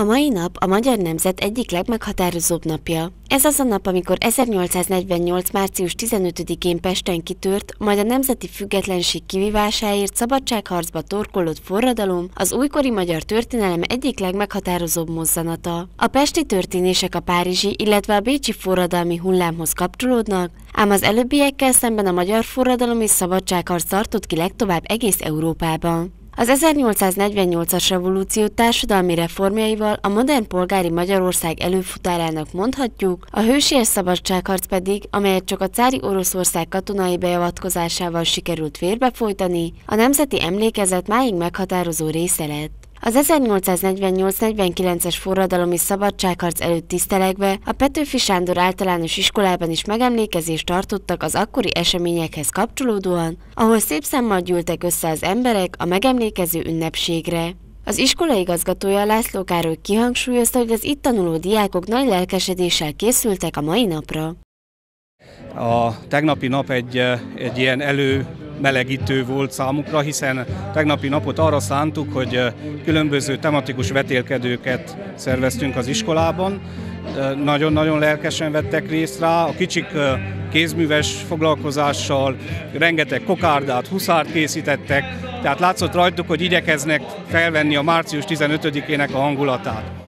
A mai nap a magyar nemzet egyik legmeghatározóbb napja. Ez az a nap, amikor 1848. március 15-én Pesten kitört, majd a nemzeti függetlenség kivívásáért szabadságharcba torkolott forradalom az újkori magyar történelem egyik legmeghatározóbb mozzanata. A pesti történések a párizsi, illetve a bécsi forradalmi hullámhoz kapcsolódnak, ám az előbbiekkel szemben a magyar forradalom és szabadságharc tartott ki legtovább egész Európában. Az 1848-as revolúció társadalmi reformjaival a modern polgári Magyarország előfutárának mondhatjuk, a hősies szabadságharc pedig, amelyet csak a cári Oroszország katonai beavatkozásával sikerült férbefolytani, a nemzeti emlékezet máig meghatározó része lett. Az 1848-49-es forradalomi szabadságharc előtt tisztelegve a Petőfi Sándor általános iskolában is megemlékezést tartottak az akkori eseményekhez kapcsolódóan, ahol szép számmal gyűltek össze az emberek a megemlékező ünnepségre. Az iskola igazgatója László Károly kihangsúlyozta, hogy az itt tanuló diákok nagy lelkesedéssel készültek a mai napra. A tegnapi nap egy, egy ilyen elő melegítő volt számukra, hiszen tegnapi napot arra szántuk, hogy különböző tematikus vetélkedőket szerveztünk az iskolában. Nagyon-nagyon lelkesen vettek részt rá. A kicsik kézműves foglalkozással rengeteg kokárdát, huszárt készítettek, tehát látszott rajtuk, hogy igyekeznek felvenni a március 15-ének a hangulatát.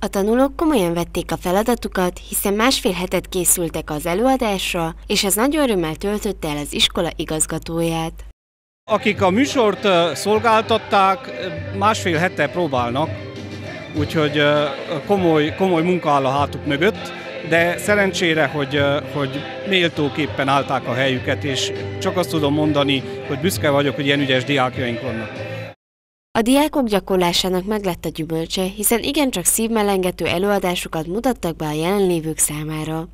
A tanulók komolyan vették a feladatukat, hiszen másfél hetet készültek az előadásra, és ez nagy örömmel töltötte el az iskola igazgatóját. Akik a műsort szolgáltatták, másfél hete próbálnak, úgyhogy komoly, komoly munka áll a hátuk mögött, de szerencsére, hogy, hogy méltóképpen állták a helyüket, és csak azt tudom mondani, hogy büszke vagyok, hogy ilyen ügyes diákjaink vannak. A diákok gyakorlásának meglett a gyümölcse, hiszen igencsak szívmelengető előadásokat mutattak be a jelenlévők számára.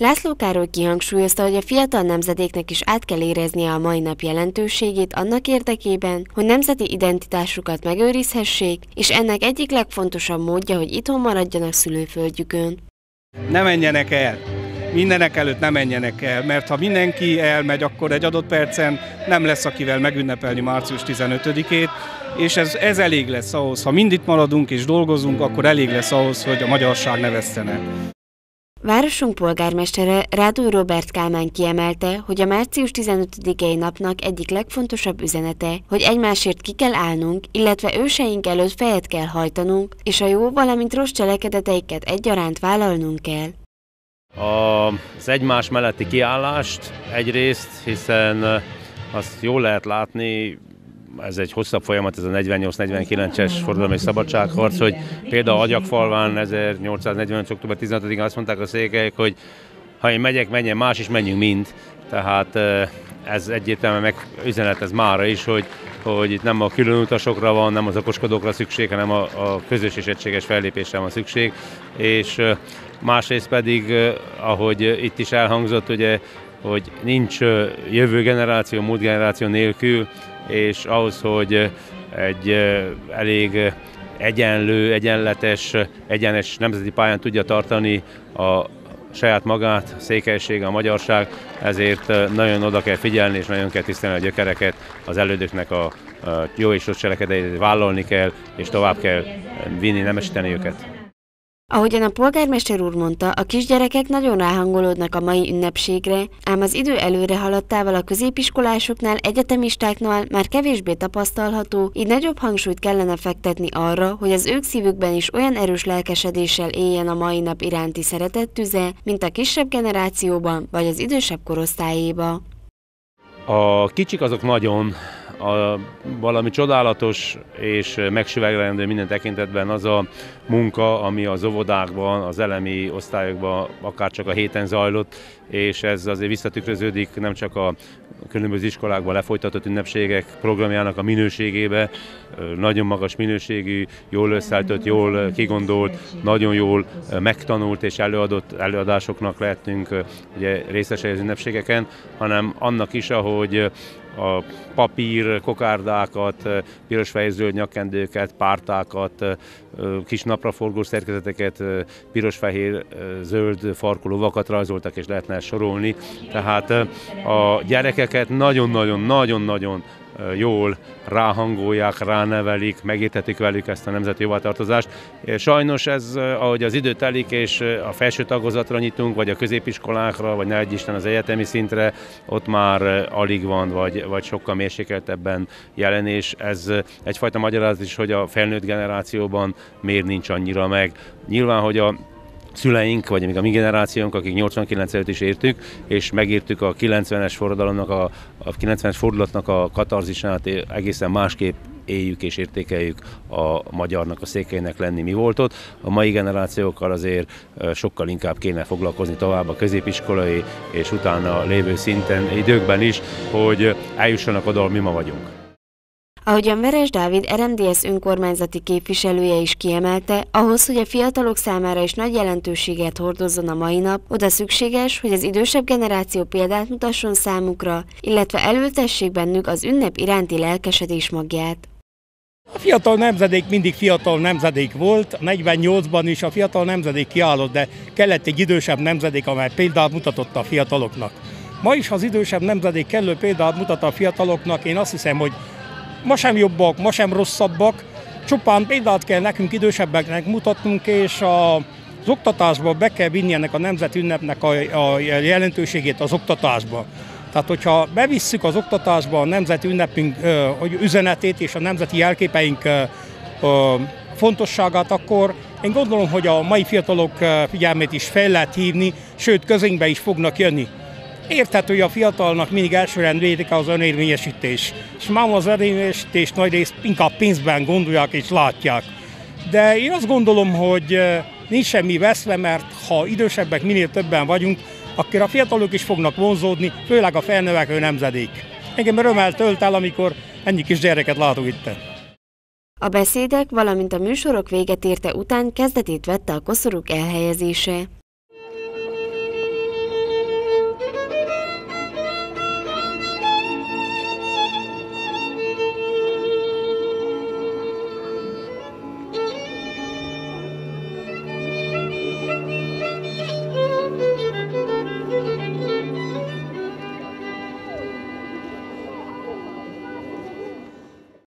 László Károly kihangsúlyozta, hogy a fiatal nemzedéknek is át kell éreznie a mai nap jelentőségét annak érdekében, hogy nemzeti identitásukat megőrizhessék, és ennek egyik legfontosabb módja, hogy itthon maradjanak szülőföldjükön. Ne menjenek el! Mindenek előtt ne menjenek el, mert ha mindenki elmegy, akkor egy adott percen nem lesz, akivel megünnepelni március 15-ét, és ez, ez elég lesz ahhoz, ha mind itt maradunk és dolgozunk, akkor elég lesz ahhoz, hogy a magyarság ne vesztene. Városunk polgármestere Rádó Robert Kálmán kiemelte, hogy a március 15-i napnak egyik legfontosabb üzenete, hogy egymásért ki kell állnunk, illetve őseink előtt fejet kell hajtanunk, és a jó, valamint rossz cselekedeteiket egyaránt vállalnunk kell. Az egymás melletti kiállást egyrészt, hiszen azt jól lehet látni, ez egy hosszabb folyamat, ez a 48-49-es forradalmi szabadságharc, hogy például Agyagfalván 1845. október 15-én azt mondták a székelyek, hogy ha én megyek, menjen más is, menjünk mind. Tehát ez egyértelműen meg üzenet ez mára is, hogy, hogy itt nem a külön utasokra van, nem az okoskodókra szükség, hanem a, a közös és egységes fellépésre van szükség. És másrészt pedig, ahogy itt is elhangzott, ugye, hogy nincs jövő generáció, múlt generáció nélkül, és ahhoz, hogy egy elég egyenlő, egyenletes, egyenes nemzeti pályán tudja tartani a saját magát, a székelysége, a magyarság, ezért nagyon oda kell figyelni, és nagyon kell tisztelni a gyökereket, az elődöknek a, jó és rossz cselekedetét vállalni kell, és tovább kell vinni, nemesíteni őket. Ahogyan a polgármester úr mondta, a kisgyerekek nagyon ráhangolódnak a mai ünnepségre, ám az idő előre haladtával a középiskolásoknál, egyetemistáknál már kevésbé tapasztalható, így nagyobb hangsúlyt kellene fektetni arra, hogy az ők szívükben is olyan erős lelkesedéssel éljen a mai nap iránti szeretettüze, mint a kisebb generációban vagy az idősebb korosztályéba. A kicsik azok nagyon a, valami csodálatos és megsüvegelendő minden tekintetben az a munka, ami az óvodákban, az elemi osztályokban akár csak a héten zajlott, és ez azért visszatükröződik nem csak a különböző iskolákban lefolytatott ünnepségek programjának a minőségébe, nagyon magas minőségű, jól összeállított, jól kigondolt, nagyon jól megtanult és előadott előadásoknak lehetünk ugye, részesei az ünnepségeken, hanem annak is, ahogy a papír, kokárdákat, piros-fehér-zöld nyakkendőket, pártákat, kis napraforgó szerkezeteket, piros-fehér-zöld farkolóvakat rajzoltak, és lehetne sorolni. Tehát a gyerekeket nagyon-nagyon-nagyon-nagyon jól ráhangolják, ránevelik, megértetik velük ezt a nemzeti jóvátartozást. Sajnos ez, ahogy az idő telik, és a felső tagozatra nyitunk, vagy a középiskolákra, vagy ne Isten az egyetemi szintre, ott már alig van, vagy, vagy sokkal mérsékeltebben jelenés. Ez egyfajta magyarázat is, hogy a felnőtt generációban miért nincs annyira meg. Nyilván, hogy a szüleink, vagy még a mi generációnk, akik 89 előtt is értük, és megírtuk a 90-es forradalomnak, a, a 90-es fordulatnak a katarzisát egészen másképp éljük és értékeljük a magyarnak, a székelynek lenni mi volt ott. A mai generációkkal azért sokkal inkább kéne foglalkozni tovább a középiskolai és utána lévő szinten, időkben is, hogy eljussanak oda, mi ma vagyunk. Ahogyan Veres Dávid RMDS önkormányzati képviselője is kiemelte, ahhoz, hogy a fiatalok számára is nagy jelentőséget hordozzon a mai nap, oda szükséges, hogy az idősebb generáció példát mutasson számukra, illetve elültessék bennük az ünnep iránti lelkesedés magját. A fiatal nemzedék mindig fiatal nemzedék volt, 48-ban is a fiatal nemzedék kiállott, de kellett egy idősebb nemzedék, amely példát mutatott a fiataloknak. Ma is az idősebb nemzedék kellő példát mutat a fiataloknak, én azt hiszem, hogy ma sem jobbak, ma sem rosszabbak, csupán példát kell nekünk idősebbeknek mutatnunk, és a, az oktatásba be kell vinni ennek a nemzeti ünnepnek a, a jelentőségét az oktatásba. Tehát, hogyha bevisszük az oktatásba a nemzeti ünnepünk hogy üzenetét és a nemzeti jelképeink fontosságát, akkor én gondolom, hogy a mai fiatalok figyelmét is fel lehet hívni, sőt közénkbe is fognak jönni. Érthető, hogy a fiatalnak mindig elsőrendű értéke az önérvényesítés. És már az önérvényesítés nagy részt inkább pénzben gondolják és látják. De én azt gondolom, hogy nincs semmi veszve, mert ha idősebbek minél többen vagyunk, akkor a fiatalok is fognak vonzódni, főleg a felnövekvő nemzedék. Engem örömmel tölt el, amikor ennyi kis gyereket látok itt. A beszédek, valamint a műsorok véget érte után kezdetét vette a koszorúk elhelyezése.